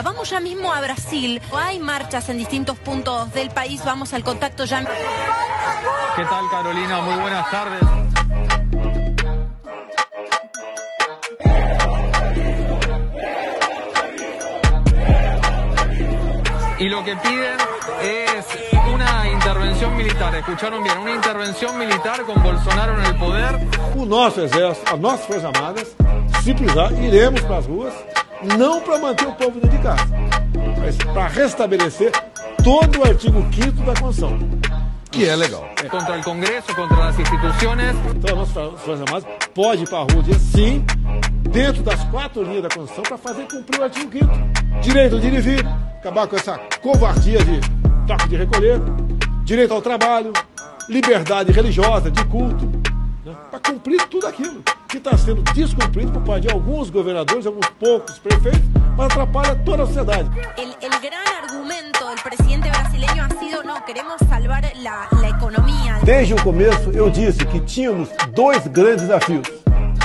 Vamos ya mismo a Brasil. Hay marchas en distintos puntos del país. Vamos al contacto ya. ¿Qué tal Carolina? Muy buenas tardes. Y lo que piden es una intervención militar. Escucharon bien, una intervención militar con Bolsonaro en el poder. O nosso exército, as nossas Forças Armadas, se precisar, iremos para as ruas, não para manter o povo dentro de casa, mas para restabelecer todo o artigo 5 da Constituição, que é legal. Contra el Congreso, contra las instituciones. Então, as nossas Forças Armadas pode ir para a rua dia sim, dentro das quatro linhas da Constituição, para fazer cumprir o artigo 5 Direito de ir e vir, acabar com essa covardia de toque de recolher, direito ao trabalho, liberdade religiosa, de culto, cumprir tudo aquilo que está sendo descumprido por parte de alguns governadores, alguns poucos prefeitos, mas atrapalha toda a sociedade. El, el gran argumento del presidente brasileño ha sido, no, queremos salvar la economía. Desde o começo eu disse que tínhamos dois grandes desafios: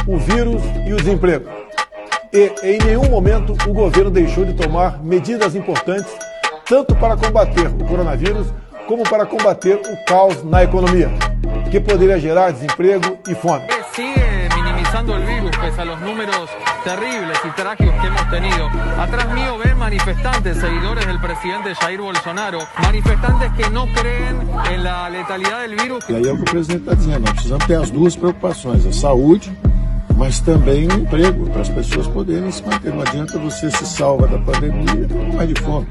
o vírus e o desemprego. E em nenhum momento o governo deixou de tomar medidas importantes, tanto para combater o coronavírus como para combater o caos na economia, que poderia gerar desemprego e fome. Sigue minimizando el virus pese a los números terribles y trágicos que hemos tenido. Atrás mío ven manifestantes, seguidores del presidente Jair Bolsonaro, manifestantes que no creen en la letalidad del virus. E aí é o que o presidente está dizendo, nós precisamos ter as duas preocupações, a saúde, mas também o emprego, para as pessoas poderem se manter. Não adianta você se salva da pandemia e mais de fome.